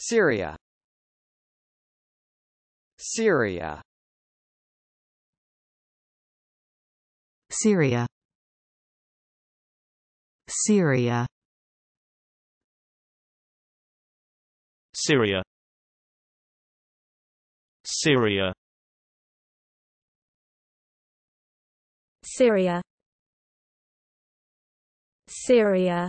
Syria. Syria. Syria. Syria. Syria. Syria. Syria. Syria.